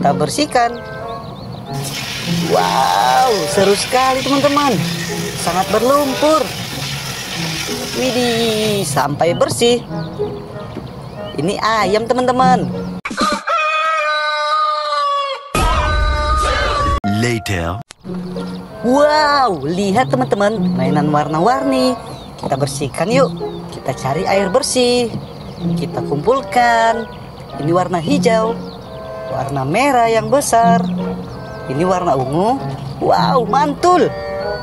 kita bersihkan. Wow, seru sekali teman-teman. Sangat berlumpur. Widih, sampai bersih. Ini ayam teman-teman. Later. Wow, lihat teman-teman, mainan warna-warni. Kita bersihkan yuk. Kita cari air bersih. Kita kumpulkan. Ini warna hijau, warna merah yang besar. Ini warna ungu. Wow, mantul.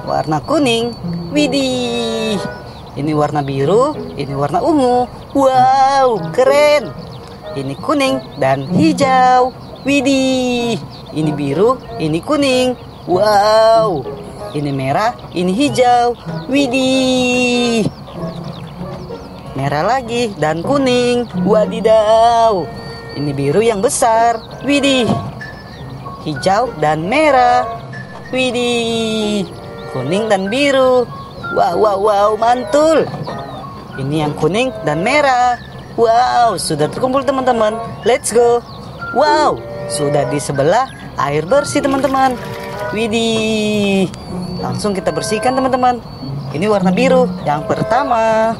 Warna kuning. Widih. Ini warna biru, ini warna ungu. Wow, keren. Ini kuning dan hijau. Widih. Ini biru, ini kuning. Wow. Ini merah, ini hijau. Widih. Merah lagi dan kuning. Wadidaw. Ini biru yang besar. Widih. Hijau dan merah. Widih. Kuning dan biru. Wow, wow, wow, mantul. Ini yang kuning dan merah. Wow, sudah terkumpul teman-teman. Let's go. Wow, sudah di sebelah air bersih teman-teman. Widih. Langsung kita bersihkan teman-teman. Ini warna biru yang pertama.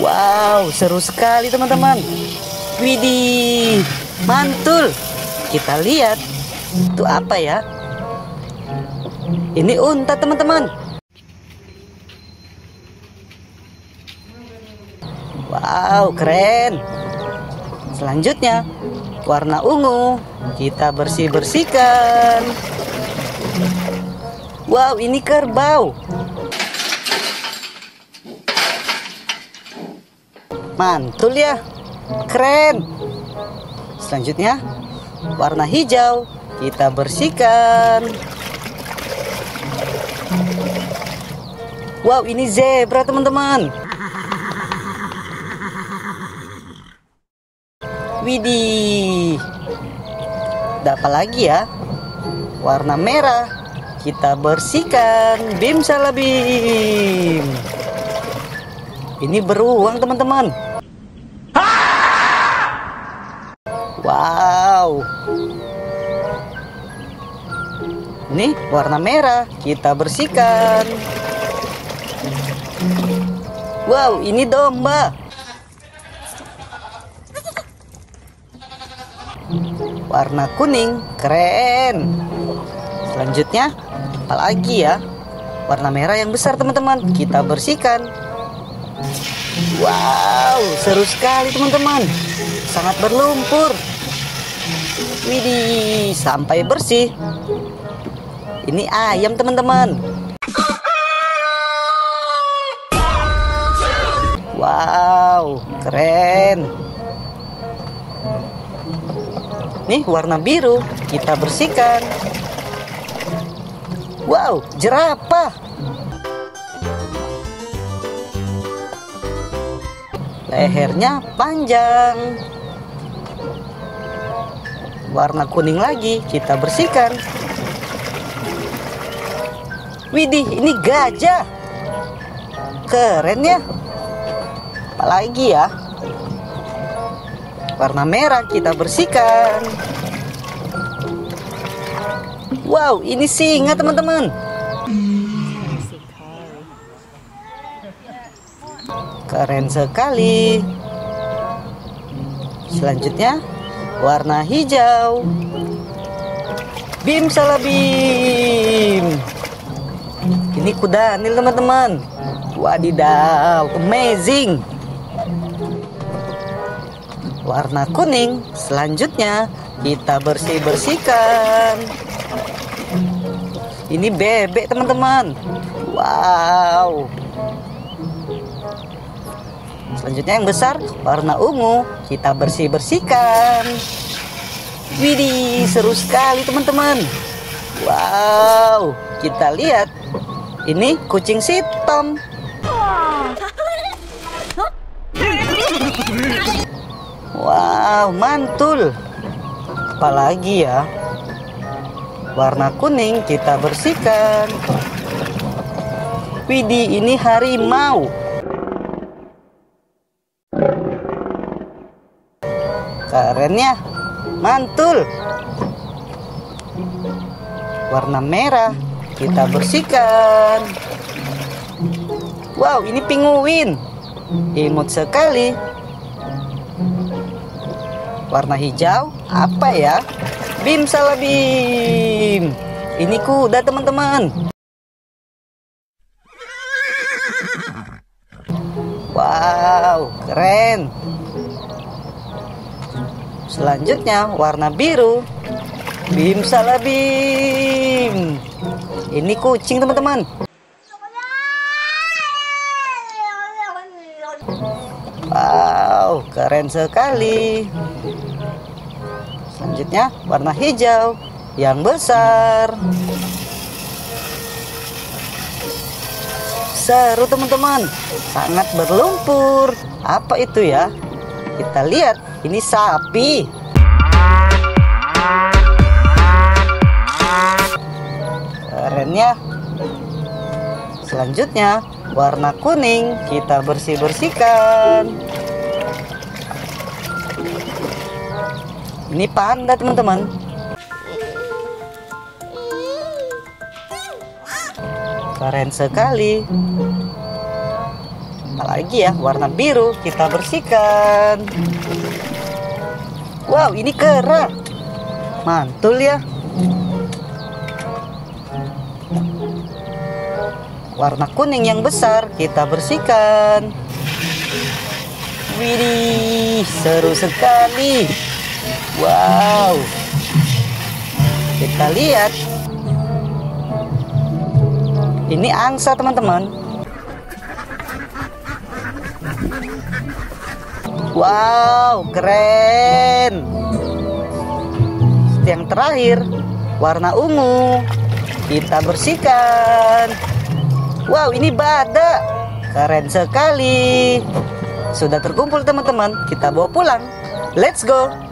Wow, seru sekali teman-teman. Widih, mantul. Kita lihat. Itu apa ya? Ini unta teman-teman. Wow, keren. Selanjutnya, warna ungu. Kita bersih-bersihkan. Wow, ini kerbau. Mantul ya. Keren. Selanjutnya, warna hijau. Kita bersihkan. Wow, ini zebra teman-teman. Widih. Ada apa lagi ya? Warna merah. Kita bersihkan. Bim salabim. Ini beruang teman-teman. Wow. Ini warna merah. Kita bersihkan. Wow, ini domba. Warna kuning, keren. Selanjutnya, apalagi ya? Warna merah yang besar teman-teman. Kita bersihkan. Wow, seru sekali teman-teman. Sangat berlumpur. Widih, sampai bersih. Ini ayam teman-teman. Wow, keren. Nih warna biru, kita bersihkan. Wow, jerapah. Lehernya panjang. Warna kuning lagi, kita bersihkan. Widih, ini gajah. Keren ya. Apalagi ya? Warna merah kita bersihkan. Wow, ini singa teman-teman. Keren sekali. Selanjutnya, warna hijau. Bim salabim. Ini kuda nil teman-teman. Wadidaw, amazing. Warna kuning. Selanjutnya, kita bersih-bersihkan. Ini bebek teman-teman. Wow. Selanjutnya yang besar warna ungu kita bersih bersihkan. Widih seru sekali teman-teman. Wow kita lihat ini kucing hitam. Wow mantul. Apalagi ya warna kuning kita bersihkan. Widih ini harimau. Keren ya. Mantul. Warna merah kita bersihkan. Wow, ini penguin. Imut sekali. Warna hijau apa ya? Bim salah bim. Ini kuda teman-teman. Wow, keren. Selanjutnya warna biru. Bim salah bim. Ini kucing teman-teman. Wow, keren sekali. Selanjutnya warna hijau yang besar. Seru teman-teman, sangat berlumpur. Apa itu ya? Kita lihat, ini sapi. Keren ya. Selanjutnya, warna kuning kita bersih-bersihkan. Ini panda teman-teman. keren sekali apalagi ya warna biru kita bersihkan wow ini kera mantul ya warna kuning yang besar kita bersihkan Widih, seru sekali. Wow. Kita lihat ini angsa teman-teman. Wow, keren. Yang terakhir, warna ungu. Kita bersihkan. Wow, ini badak. Keren sekali. Sudah terkumpul teman-teman. Kita bawa pulang. Let's go.